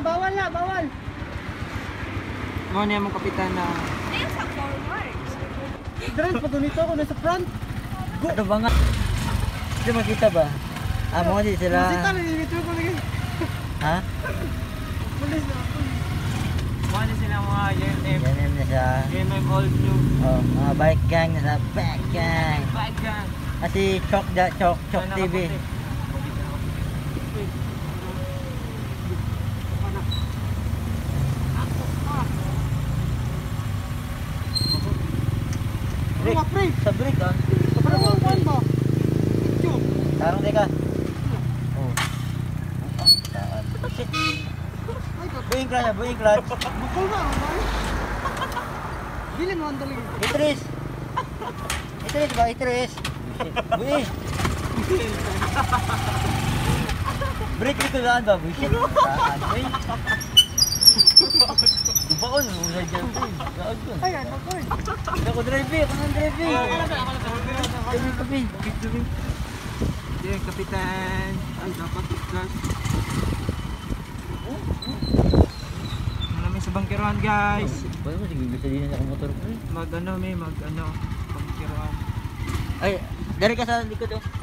bawal na, bawal. Mo niya mong kapitan na Ayun sa forward. Drive pa ganito ako nasa front. Ano ba nga? Hindi makita ba? Ah, mga di sila. Masita na limit ko lagi. Ha? Pulis na ako. mo niya sila mga. Yan yun na siya. UMF Old New. Oh, mga bike gang na sa bike gang. Bike gang. Ah, si Chok, da, Chok, Chok Ano TV. Break. Mga pre. Sa break ah. Pero mo kwan ba? Ito. Tarong di ka. Oh. Shit. Buing clutch na, buing clutch. Bukol na, man. Dili mo ang dali. Itris. Itris ba? Itris. Buing. Break ito daan ba? Buing. Baon sa dyan. Buing. Gaon ko. Ay, ano ko eh. Ako drive eh. Ako nang drive eh. Drive kami. Yung kapitan. Ay, dapat i-flash. Malamig sa bangkiruan guys. Ba't mo sige bisa din ako motor ko eh. Mag ano may mag ano bangkiruan. Ay, dari ka sa likod oh.